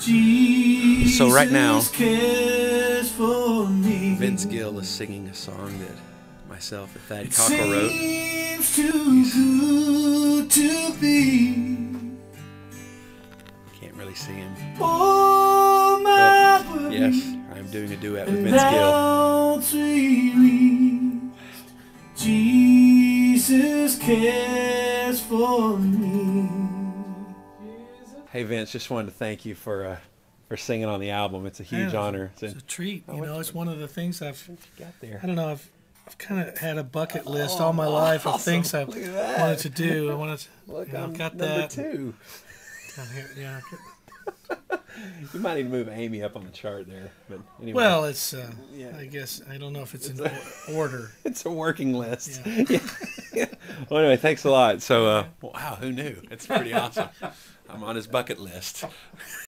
So right now, cares for me. Vince Gill is singing a song that myself and Thad Cockrell wrote. Seems too good to be. Can't really sing him. But yes, I'm doing a duet with Vince Gill. now we reach. Jesus cares for me. Hey Vince, just wanted to thank you for uh, for singing on the album. It's a huge Yeah, honor. It's a, It's a treat. Oh, You know, it's one of the things I've. got there? I don't know. I've, I've kind of had a bucket list all my life of things I've Look at that. wanted to do. I wanted to. Look, you know, I've got number that two. down here. Yeah. You might need to move Amy up on the chart there, but anyway. Well, it's. Uh, Yeah. I guess I don't know if it's, in It's or- order. it's a working list. Yeah. well, anyway, thanks a lot. So, uh, wow, who knew? It's pretty awesome. I'm on his bucket list.